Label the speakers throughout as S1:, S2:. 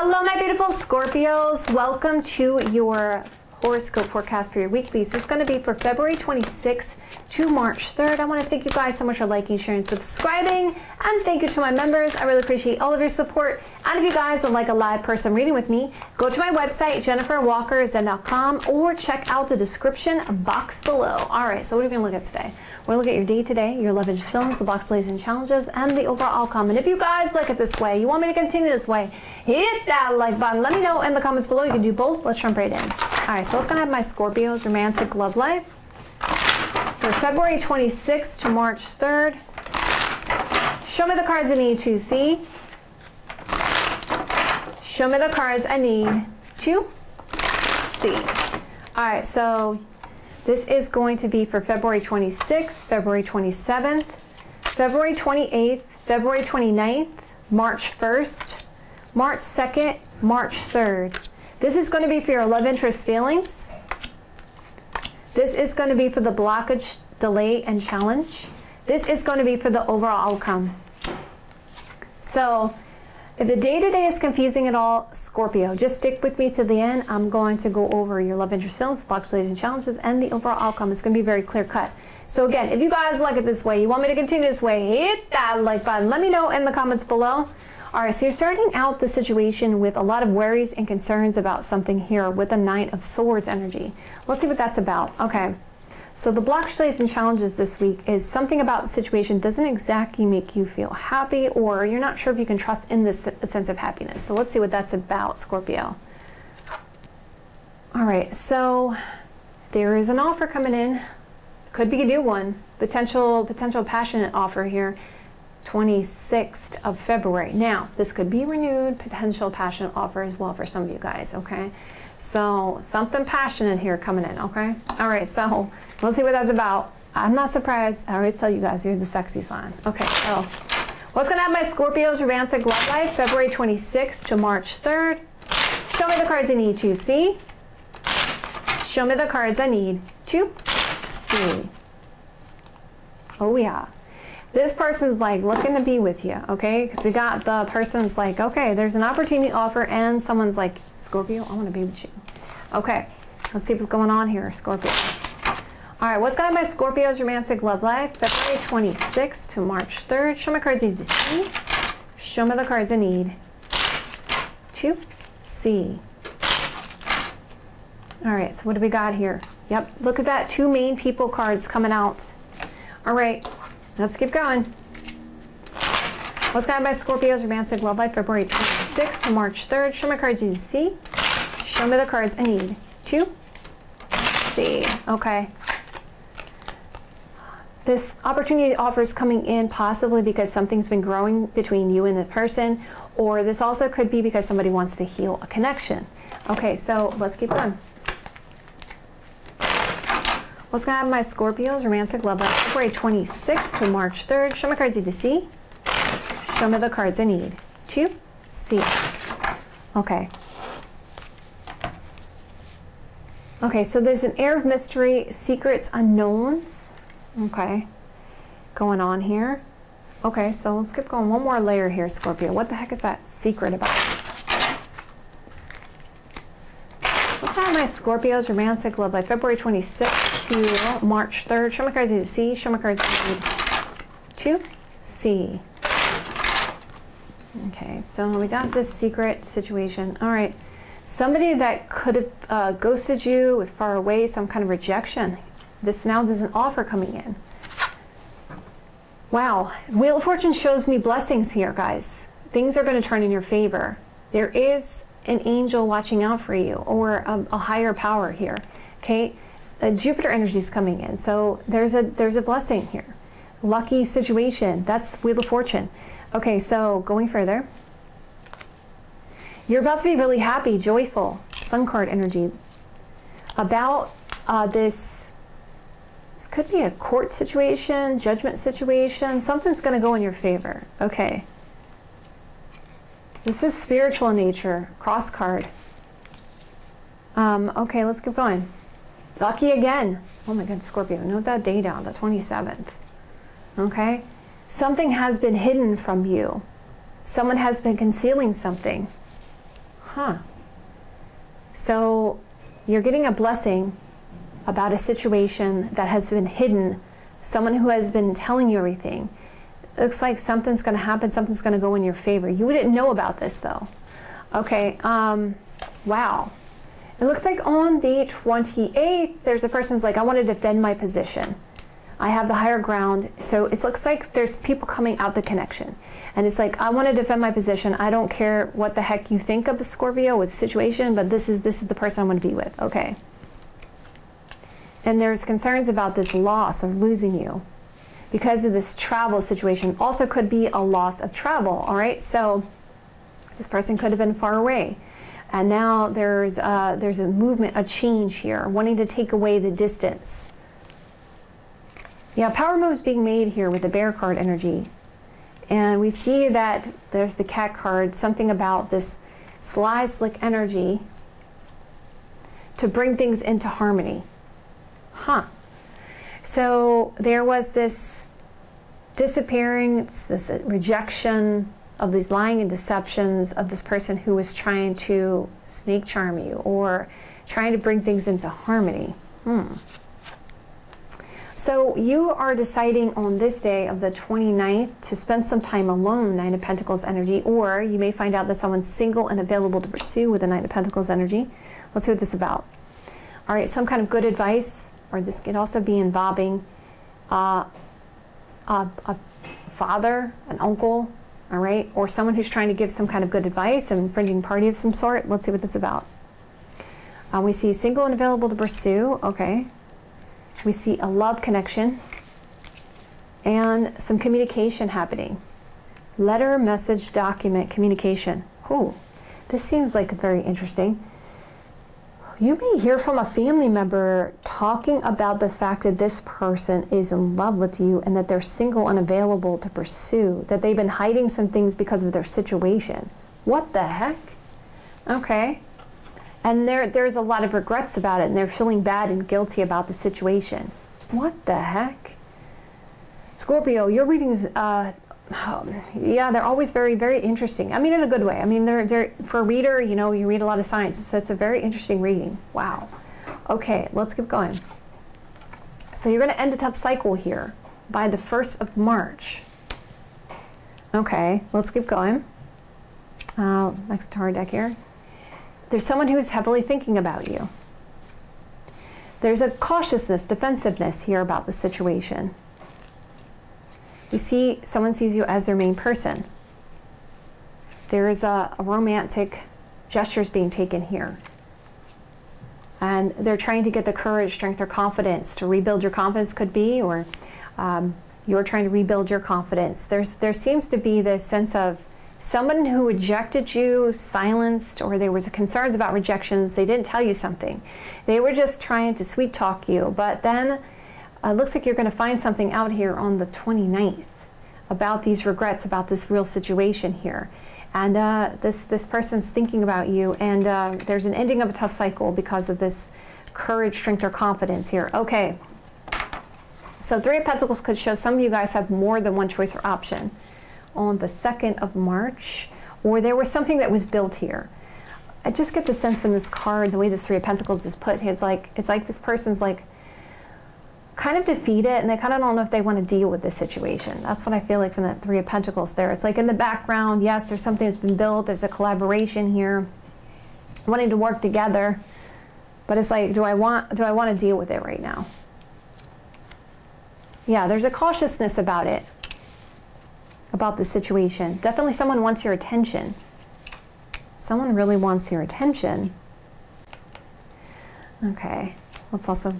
S1: Hello, my beautiful Scorpios. Welcome to your horoscope forecast for your weeklies. This is going to be for February 26th to March 3rd. I want to thank you guys so much for liking, sharing, subscribing, and thank you to my members. I really appreciate all of your support. And if you guys would like a live person reading with me, go to my website, jenniferwalkerzen.com, or check out the description box below. All right, so what are we going to look at today? We're going to look at your day today, your love interest feelings, the box delays and challenges, and the overall outcome. And if you guys like it this way, you want me to continue this way, hit that like button. Let me know in the comments below. You can do both. Let's jump right in. All right, so let's gonna have my Scorpio's romantic love life for February 26th to March 3rd. Show me the cards I need to see. Show me the cards I need to see. All right, so this is going to be for February 26th, February 27th, February 28th, February 29th, March 1st, March 2nd, March 3rd. This is going to be for your love interest feelings. This is going to be for the blockage, delay, and challenge. This is going to be for the overall outcome. So, if the day-to-day is confusing at all, Scorpio, just stick with me to the end. I'm going to go over your love interest feelings, box and challenges, and the overall outcome. It's going to be very clear cut. So again, if you guys like it this way, you want me to continue this way, hit that like button. Let me know in the comments below. All right, so you're starting out the situation with a lot of worries and concerns about something here with the Knight of Swords energy. Let's see what that's about. Okay, so the block delays and challenges this week is something about the situation doesn't exactly make you feel happy or you're not sure if you can trust in this sense of happiness. So let's see what that's about, Scorpio. All right, so there is an offer coming in. Could be a new one. Potential, potential passionate offer here 26th of February. Now, this could be renewed, potential passion offer as well for some of you guys, okay? So, something passionate here coming in, okay? All right, so let's see what that's about. I'm not surprised. I always tell you guys, you're the sexy sign. Okay, so what's going to have my Scorpio's romantic love life February 26th to March 3rd? Show me the cards I need to see. Show me the cards I need to see. Oh, yeah this person's like looking to be with you, okay? Because we got the person's like, okay, there's an opportunity offer, and someone's like, Scorpio, I want to be with you. Okay, let's see what's going on here, Scorpio. All right, what's going on my Scorpio's romantic love life? February 26th to March 3rd. Show me cards you need to see. Show me the cards I need to see. All right, so what do we got here? Yep, look at that. Two main people cards coming out. All right, Let's keep going. What's guided by Scorpio's romantic love life February 26th to March 3rd? Show me cards you see. Show me the cards I need to see. Okay. This opportunity offers coming in possibly because something's been growing between you and the person, or this also could be because somebody wants to heal a connection. Okay, so let's keep going. To have my Scorpios romantic love life February 26th to March 3rd? Show me cards you need to see. Show me the cards I need to see. Okay. Okay, so there's an air of mystery, secrets, unknowns. Okay, going on here. Okay, so let's keep going. One more layer here, Scorpio. What the heck is that secret about? My Scorpio's romantic love by February 26th to March 3rd. Show me cards you need to see. Show me cards you need to see. Okay, so we got this secret situation. All right, somebody that could have uh, ghosted you, was far away, some kind of rejection. This now there's an offer coming in. Wow, Wheel of Fortune shows me blessings here, guys. Things are going to turn in your favor. There is an angel watching out for you or a, a higher power here. Okay, a Jupiter energy is coming in, so there's a there's a blessing here. Lucky situation. That's Wheel of Fortune. Okay, so going further, you're about to be really happy, joyful. Sun card energy about uh, this. This could be a court situation, judgment situation. Something's going to go in your favor. Okay. This is spiritual nature, cross card. Um, okay, let's keep going. Lucky again. Oh my God, Scorpio, note that day down, the 27th. Okay? Something has been hidden from you. Someone has been concealing something. Huh. So you're getting a blessing about a situation that has been hidden, someone who has been telling you everything. Looks like something's going to happen, something's going to go in your favor. You didn't know about this though. Okay, um, wow. It looks like on the 28th, there's a person's like, I want to defend my position. I have the higher ground. So it looks like there's people coming out the connection. And it's like, I want to defend my position. I don't care what the heck you think of the Scorpio with the situation, but this is this is the person I'm going to be with. Okay. And there's concerns about this loss of losing you because of this travel situation. Also could be a loss of travel, all right? So this person could have been far away. And now there's, uh, there's a movement, a change here, wanting to take away the distance. Yeah, power moves being made here with the bear card energy. And we see that there's the cat card, something about this sly, slick energy to bring things into harmony. Huh. So there was this disappearing, this rejection of these lying and deceptions of this person who was trying to snake charm you or trying to bring things into harmony. Hmm. So you are deciding on this day of the 29th to spend some time alone, Nine of Pentacles energy, or you may find out that someone's single and available to pursue with the Nine of Pentacles energy. Let's see what this is about. All right, some kind of good advice, or this could also be involving uh, a, a father, an uncle, all right, or someone who's trying to give some kind of good advice, an infringing party of some sort. Let's see what this is about. Uh, we see single and available to pursue. Okay. We see a love connection and some communication happening. Letter, message, document, communication. Ooh, this seems like very interesting you may hear from a family member talking about the fact that this person is in love with you and that they're single and available to pursue, that they've been hiding some things because of their situation. What the heck? Okay. And there, there's a lot of regrets about it, and they're feeling bad and guilty about the situation. What the heck? Scorpio, your readings uh, um, yeah, they're always very, very interesting. I mean, in a good way. I mean, they're, they're for a reader, you know, you read a lot of science, so it's a very interesting reading. Wow. Okay, let's keep going. So you're going to end a tough cycle here by the 1st of March. Okay, let's keep going. Uh, next card deck here. There's someone who's heavily thinking about you. There's a cautiousness, defensiveness here about the situation. You see, someone sees you as their main person. There is a, a romantic gestures being taken here. And they're trying to get the courage, strength, or confidence to rebuild your confidence, could be, or um, you're trying to rebuild your confidence. There's, there seems to be this sense of someone who rejected you, silenced, or there was concerns about rejections. They didn't tell you something. They were just trying to sweet talk you. But then uh, looks like you're going to find something out here on the 29th about these regrets, about this real situation here. And uh, this, this person's thinking about you, and uh, there's an ending of a tough cycle because of this courage, strength, or confidence here. Okay. So Three of Pentacles could show some of you guys have more than one choice or option on the 2nd of March, or there was something that was built here. I just get the sense from this card, the way this Three of Pentacles is put, it's like, it's like this person's like, kind of defeat it and they kind of don't know if they want to deal with this situation. That's what I feel like from that Three of Pentacles there. It's like in the background, yes, there's something that's been built, there's a collaboration here, wanting to work together, but it's like, do I want, do I want to deal with it right now? Yeah, there's a cautiousness about it, about the situation. Definitely someone wants your attention. Someone really wants your attention. Okay, let's also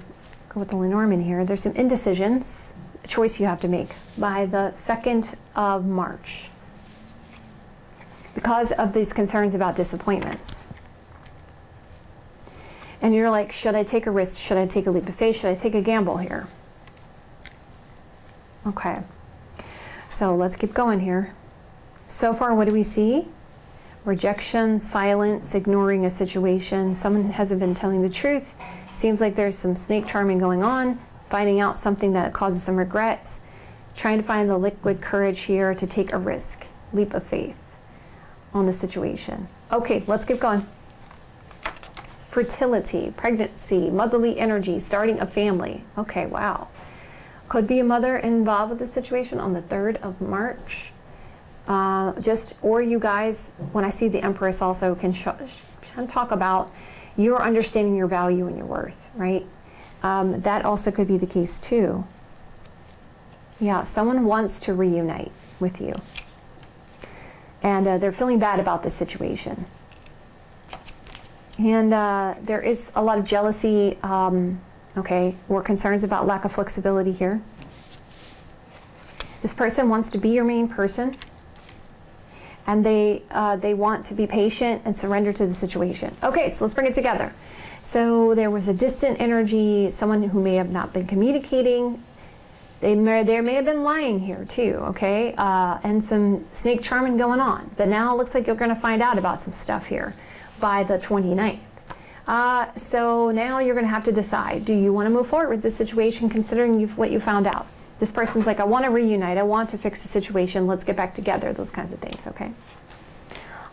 S1: go with the Lenormand here. There's some indecisions, a choice you have to make by the 2nd of March because of these concerns about disappointments. And you're like, should I take a risk? Should I take a leap of faith? Should I take a gamble here? Okay. So let's keep going here. So far, what do we see? Rejection, silence, ignoring a situation. Someone hasn't been telling the truth. Seems like there's some snake charming going on, finding out something that causes some regrets, trying to find the liquid courage here to take a risk, leap of faith. on the situation. Okay, let's keep going. Fertility, pregnancy, motherly energy, starting a family. Okay, wow. Could be a mother involved with the situation on the 3rd of March. Uh, just, or you guys, when I see the Empress also can, can talk about your understanding your value and your worth, right? Um, that also could be the case too. Yeah, someone wants to reunite with you. And uh, they're feeling bad about the situation. And uh, there is a lot of jealousy, um, okay, or concerns about lack of flexibility here. This person wants to be your main person, and they uh, they want to be patient and surrender to the situation. Okay, so let's bring it together. So there was a distant energy, someone who may have not been communicating. They may, there may have been lying here too, okay, uh, and some snake charming going on. But now it looks like you're going to find out about some stuff here by the 29th. Uh, so now you're going to have to decide, do you want to move forward with this situation considering what you found out? This person's like, I want to reunite, I want to fix the situation, let's get back together, those kinds of things, okay?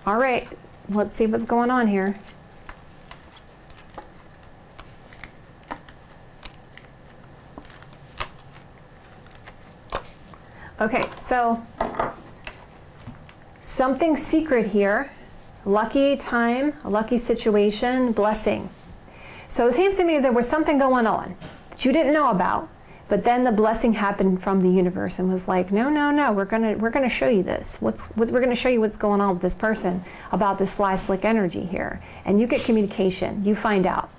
S1: All right, let's see what's going on here. Okay, so something secret here. Lucky time, a lucky situation, blessing. So it seems to me there was something going on that you didn't know about, but then the blessing happened from the universe and was like, no, no, no, we're gonna we're gonna show you this. What's what, we're gonna show you what's going on with this person about this fly slick energy here, and you get communication. You find out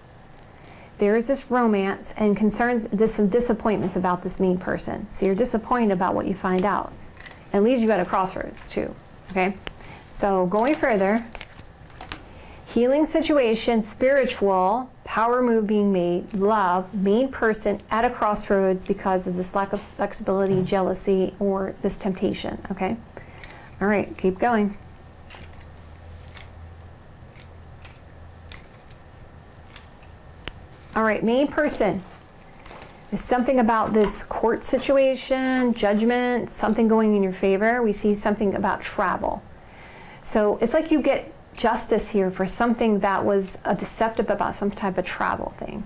S1: there is this romance and concerns, there's some disappointments about this mean person. So you're disappointed about what you find out. and leaves you at a crossroads too. Okay? So going further, healing situation, spiritual, power move being made, love, main person at a crossroads because of this lack of flexibility, jealousy, or this temptation. Okay? All right, keep going. All right, main person. There's something about this court situation, judgment, something going in your favor. We see something about travel. So it's like you get justice here for something that was deceptive about some type of travel thing.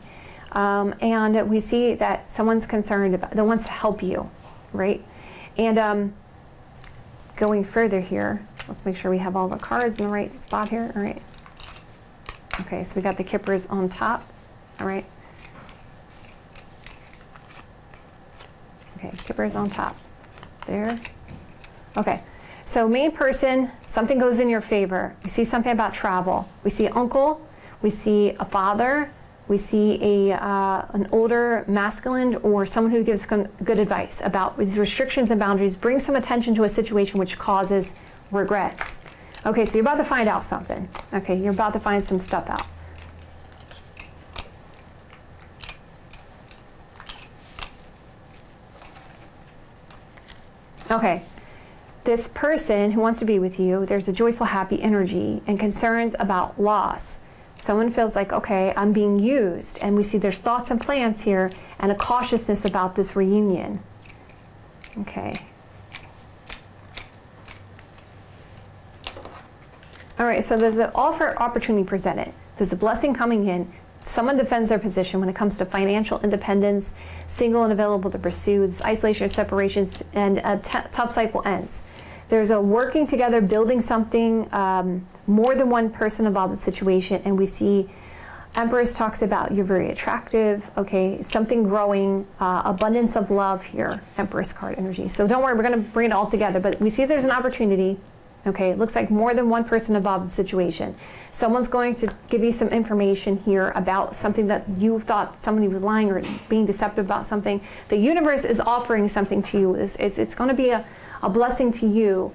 S1: Um, and we see that someone's concerned about, that wants to help you, right? And um, going further here, let's make sure we have all the cards in the right spot here. All right. Okay, so we got the kippers on top. All right. Okay, Kipper's on top. There. Okay. So main person, something goes in your favor. We see something about travel. We see uncle. We see a father. We see a uh, an older masculine or someone who gives good advice about these restrictions and boundaries. Bring some attention to a situation which causes regrets. Okay, so you're about to find out something. Okay, you're about to find some stuff out. Okay, this person who wants to be with you, there's a joyful, happy energy and concerns about loss. Someone feels like, okay, I'm being used, and we see there's thoughts and plans here and a cautiousness about this reunion. Okay. All right, so there's an offer opportunity presented. There's a blessing coming in someone defends their position when it comes to financial independence, single and available to pursue, this isolation or separations, and a tough cycle ends. There's a working together, building something, um, more than one person involved in the situation, and we see Empress talks about you're very attractive, okay, something growing, uh, abundance of love here, Empress card energy. So don't worry, we're going to bring it all together, but we see there's an opportunity Okay, it looks like more than one person involved in the situation. Someone's going to give you some information here about something that you thought somebody was lying or being deceptive about something. The universe is offering something to you. It's, it's, it's going to be a, a blessing to you.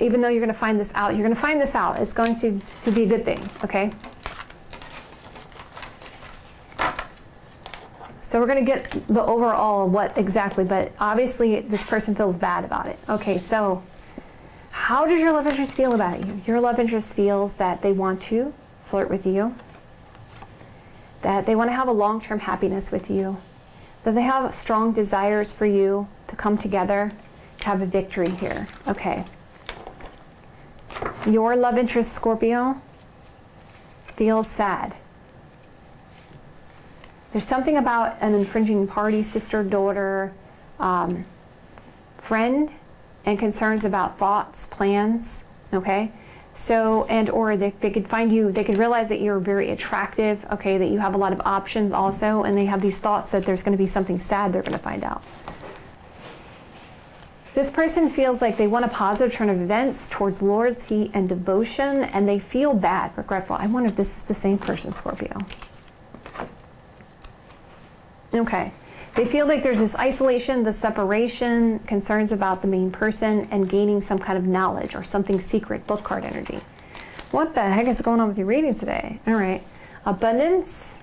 S1: Even though you're going to find this out, you're going to find this out. It's going to, to be a good thing, okay? So we're going to get the overall what exactly, but obviously this person feels bad about it. Okay, so how does your love interest feel about you? Your love interest feels that they want to flirt with you, that they want to have a long term happiness with you, that they have strong desires for you to come together to have a victory here. Okay. Your love interest, Scorpio, feels sad. There's something about an infringing party, sister, daughter, um, friend, and concerns about thoughts, plans, okay? So, and or they, they could find you, they could realize that you're very attractive, okay, that you have a lot of options also, and they have these thoughts that there's going to be something sad they're going to find out. This person feels like they want a positive turn of events towards loyalty and devotion, and they feel bad, regretful. I wonder if this is the same person, Scorpio. Okay. They feel like there's this isolation, the separation, concerns about the main person, and gaining some kind of knowledge or something secret, book card energy. What the heck is going on with your reading today? All right. Abundance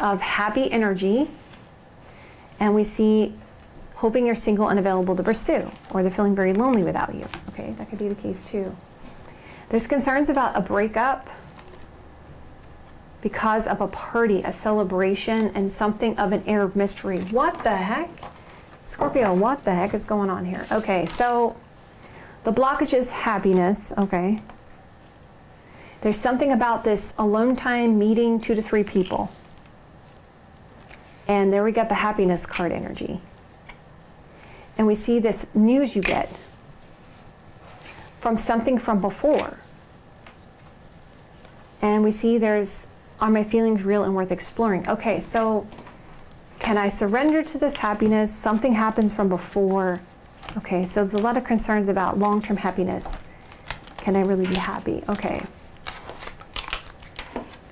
S1: of happy energy. And we see hoping you're single and available to pursue, or they're feeling very lonely without you. Okay, that could be the case too. There's concerns about a breakup because of a party, a celebration, and something of an air of mystery. What the heck? Scorpio, what the heck is going on here? Okay, so the blockage is happiness, okay. There's something about this alone time meeting two to three people. And there we got the happiness card energy. And we see this news you get from something from before. And we see there's are my feelings real and worth exploring? Okay, so can I surrender to this happiness? Something happens from before. Okay, so there's a lot of concerns about long term happiness. Can I really be happy? Okay.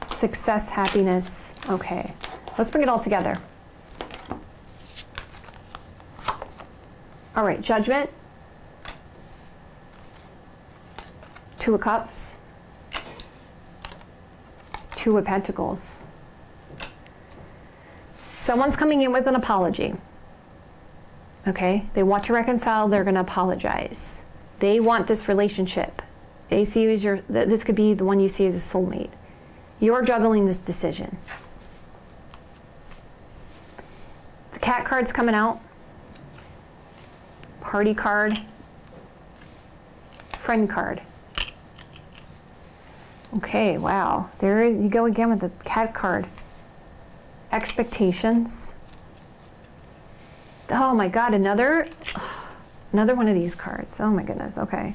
S1: Success, happiness. Okay. Let's bring it all together. All right, judgment. Two of Cups. Two of Pentacles. Someone's coming in with an apology. Okay? They want to reconcile, they're going to apologize. They want this relationship. They see you as your, this could be the one you see as a soulmate. You're juggling this decision. The cat card's coming out. Party card. Friend card. Okay, wow. There you go again with the cat card. Expectations. Oh my god, another another one of these cards. Oh my goodness. Okay.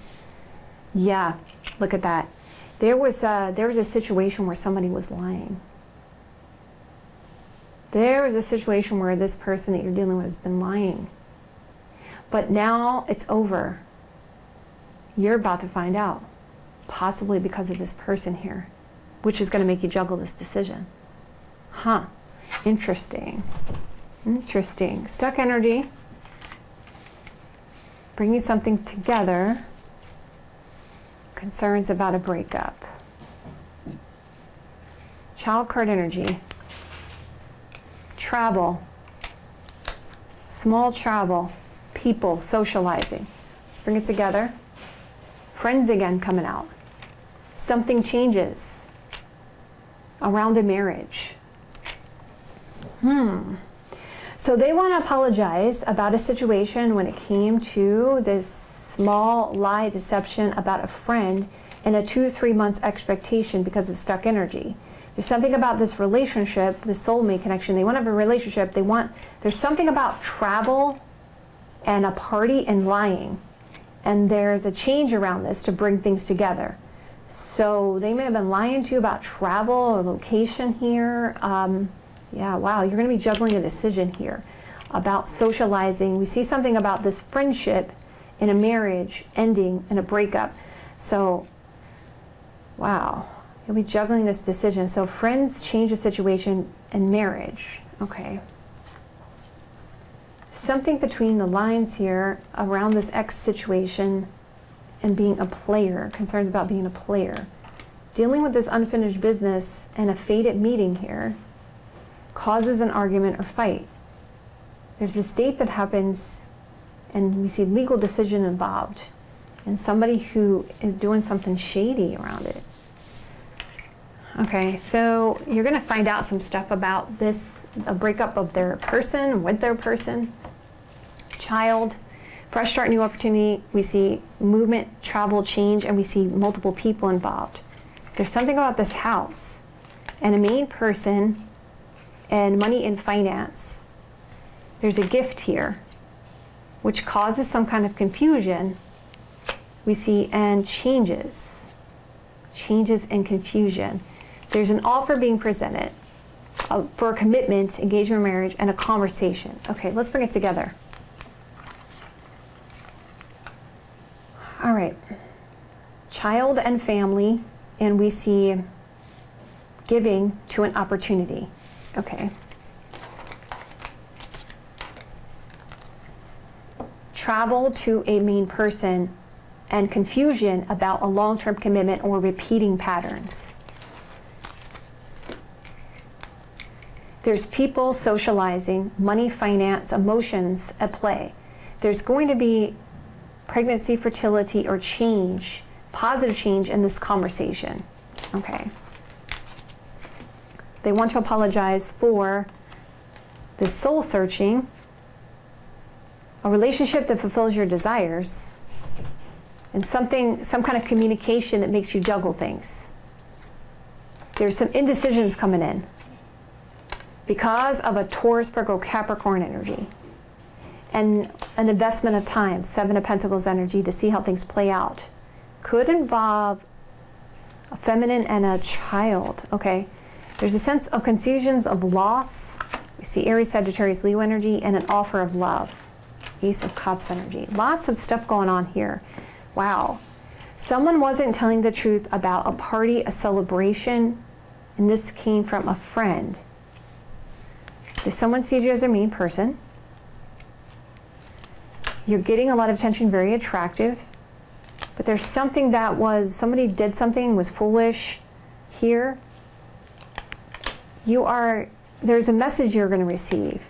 S1: Yeah, look at that. There was a, there was a situation where somebody was lying. There was a situation where this person that you're dealing with has been lying. But now it's over. You're about to find out possibly because of this person here, which is going to make you juggle this decision. Huh. Interesting. Interesting. Stuck energy. Bringing something together. Concerns about a breakup. Child card energy. Travel. Small travel. People socializing. Let's bring it together. Friends again coming out something changes around a marriage. Hmm. So they want to apologize about a situation when it came to this small lie deception about a friend and a two, three months expectation because of stuck energy. There's something about this relationship, the soulmate connection. They want to have a relationship. They want, there's something about travel and a party and lying. And there's a change around this to bring things together. So they may have been lying to you about travel or location here. Um, yeah, wow, you're going to be juggling a decision here about socializing. We see something about this friendship in a marriage ending in a breakup. So, wow, you'll be juggling this decision. So, friends change the situation in marriage. Okay. Something between the lines here around this X situation and being a player, concerns about being a player. Dealing with this unfinished business and a fated meeting here causes an argument or fight. There's this date that happens, and we see legal decision involved, and somebody who is doing something shady around it. Okay, so you're going to find out some stuff about this a breakup of their person, with their person, child Fresh start, new opportunity. We see movement, travel, change, and we see multiple people involved. There's something about this house and a main person and money and finance. There's a gift here which causes some kind of confusion. We see and changes. Changes and confusion. There's an offer being presented uh, for a commitment, engagement, marriage, and a conversation. Okay, let's bring it together. All right. Child and family, and we see giving to an opportunity. Okay. Travel to a main person and confusion about a long term commitment or repeating patterns. There's people socializing, money, finance, emotions at play. There's going to be pregnancy, fertility, or change, positive change in this conversation. Okay. They want to apologize for the soul searching, a relationship that fulfills your desires, and something, some kind of communication that makes you juggle things. There's some indecisions coming in because of a Taurus, Virgo, Capricorn energy and an investment of time, Seven of Pentacles energy, to see how things play out. Could involve a feminine and a child, okay? There's a sense of confusions of loss. We see Aries, Sagittarius, Leo energy, and an offer of love. Ace of Cups energy. Lots of stuff going on here. Wow. Someone wasn't telling the truth about a party, a celebration, and this came from a friend. If someone see you as a mean person, you're getting a lot of attention, very attractive, but there's something that was, somebody did something, was foolish here. You are, there's a message you're going to receive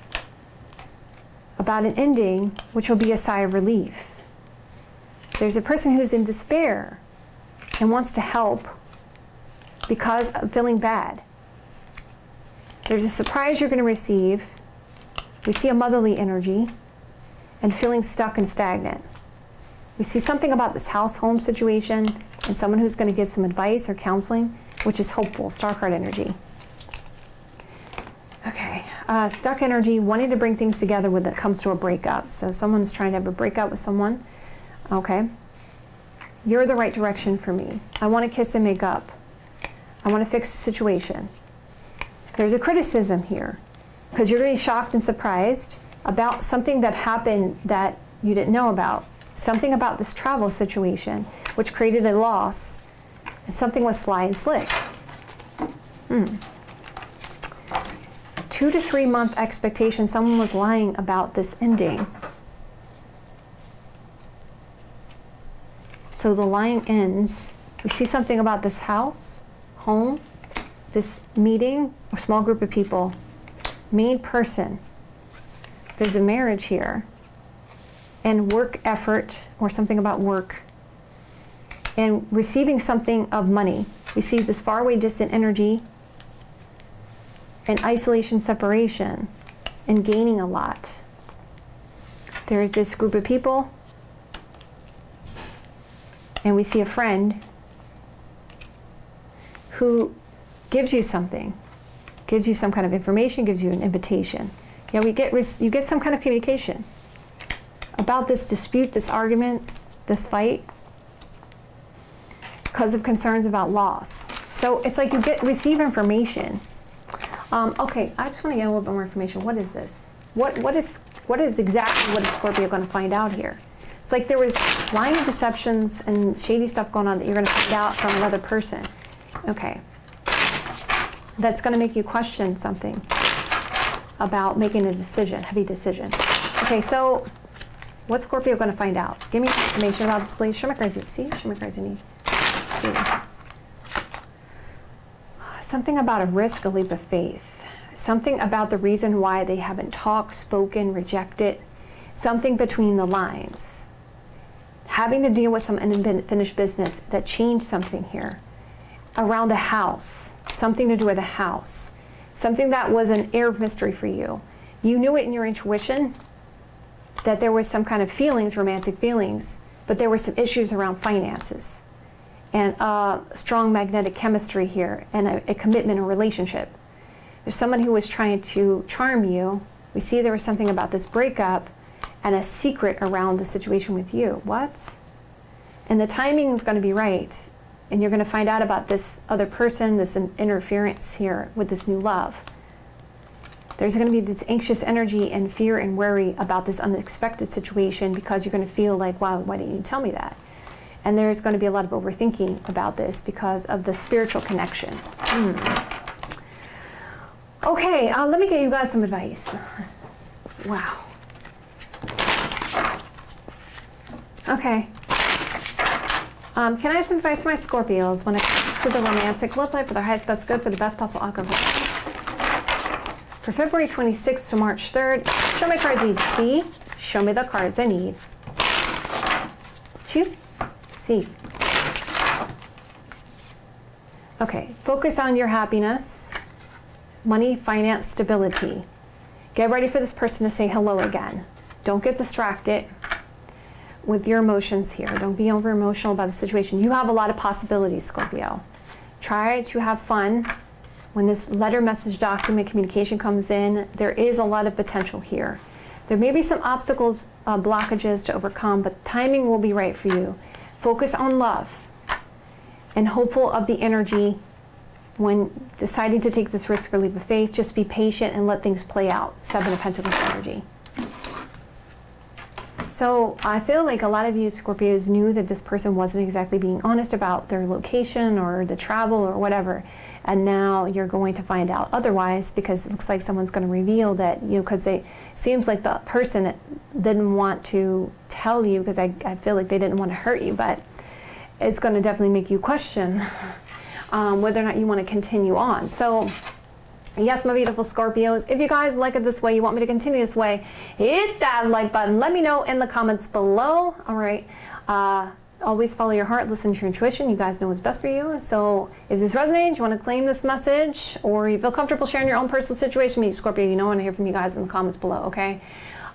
S1: about an ending, which will be a sigh of relief. There's a person who's in despair and wants to help because of feeling bad. There's a surprise you're going to receive. We see a motherly energy and feeling stuck and stagnant. We see something about this house home situation and someone who's going to give some advice or counseling, which is hopeful, star card energy. Okay, uh, stuck energy, wanting to bring things together when it comes to a breakup. So someone's trying to have a breakup with someone. Okay, you're the right direction for me. I want to kiss and make up. I want to fix the situation. There's a criticism here because you're going to be shocked and surprised about something that happened that you didn't know about, something about this travel situation, which created a loss, and something was sly and slick. Hmm. Two to three month expectation, someone was lying about this ending. So the lying ends. We see something about this house, home, this meeting, or small group of people, main person, there's a marriage here and work effort or something about work and receiving something of money. We see this faraway distant energy and isolation separation and gaining a lot. There's this group of people and we see a friend who gives you something, gives you some kind of information, gives you an invitation. Yeah, we get you get some kind of communication about this dispute, this argument, this fight, because of concerns about loss. So it's like you get receive information. Um, okay, I just want to get a little bit more information. What is this? What what is what is exactly what is Scorpio going to find out here? It's like there was lying deceptions and shady stuff going on that you're going to find out from another person. Okay, that's going to make you question something about making a decision, heavy decision. Okay, so what's Scorpio going to find out? Give me information about this, please. Cards see. Need. See. Something about a risk, a leap of faith. Something about the reason why they haven't talked, spoken, rejected. Something between the lines. Having to deal with some unfinished business that changed something here. Around a house. Something to do with a house something that was an air of mystery for you. You knew it in your intuition, that there was some kind of feelings, romantic feelings, but there were some issues around finances and uh, strong magnetic chemistry here and a, a commitment and relationship. There's someone who was trying to charm you. We see there was something about this breakup and a secret around the situation with you. What? And the timing is going to be right. And you're going to find out about this other person, this interference here with this new love. There's going to be this anxious energy and fear and worry about this unexpected situation because you're going to feel like, wow, why didn't you tell me that? And there's going to be a lot of overthinking about this because of the spiritual connection. Hmm. Okay, uh, let me get you guys some advice. Wow. Okay. Um, can I have some advice for my Scorpios when it comes to the romantic love life for their highest best good for the best possible outcome? For February 26th to March 3rd, show me cards I need to see. Show me the cards I need to see. Okay, focus on your happiness, money, finance, stability. Get ready for this person to say hello again. Don't get distracted with your emotions here. Don't be over emotional about the situation. You have a lot of possibilities, Scorpio. Try to have fun. When this letter, message, document, communication comes in, there is a lot of potential here. There may be some obstacles, uh, blockages to overcome, but timing will be right for you. Focus on love and hopeful of the energy when deciding to take this risk or leap of faith. Just be patient and let things play out. Seven of Pentacles energy. So I feel like a lot of you Scorpios knew that this person wasn't exactly being honest about their location or the travel or whatever. And now you're going to find out otherwise because it looks like someone's going to reveal that, you know, because they seems like the person didn't want to tell you because I, I feel like they didn't want to hurt you, but it's going to definitely make you question um, whether or not you want to continue on. So Yes, my beautiful Scorpios, if you guys like it this way, you want me to continue this way, hit that like button. Let me know in the comments below. All right. Uh, always follow your heart, listen to your intuition. You guys know what's best for you. So if this resonates, you want to claim this message, or you feel comfortable sharing your own personal situation, me, Scorpio, you know I want to hear from you guys in the comments below, okay?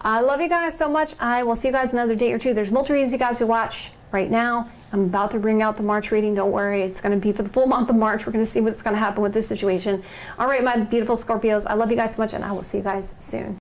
S1: I love you guys so much. I will see you guys another day or two. There's multiple reasons you guys to watch right now. I'm about to bring out the March reading. Don't worry. It's going to be for the full month of March. We're going to see what's going to happen with this situation. All right, my beautiful Scorpios. I love you guys so much, and I will see you guys soon.